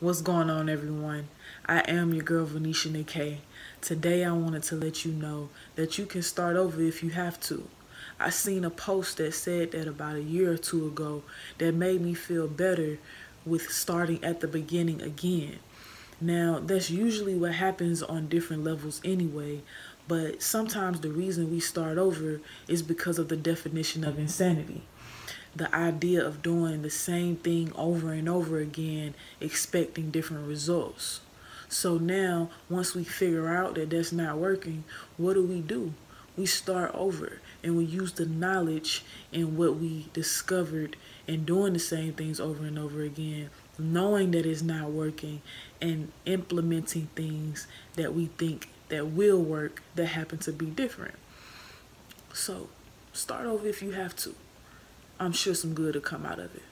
What's going on, everyone? I am your girl Vanesha Nekei. Today, I wanted to let you know that you can start over if you have to. I seen a post that said that about a year or two ago that made me feel better with starting at the beginning again. Now, that's usually what happens on different levels anyway, but sometimes the reason we start over is because of the definition of insanity the idea of doing the same thing over and over again, expecting different results. So now, once we figure out that that's not working, what do we do? We start over and we use the knowledge and what we discovered in doing the same things over and over again, knowing that it's not working and implementing things that we think that will work that happen to be different. So start over if you have to. I'm sure some good will come out of it.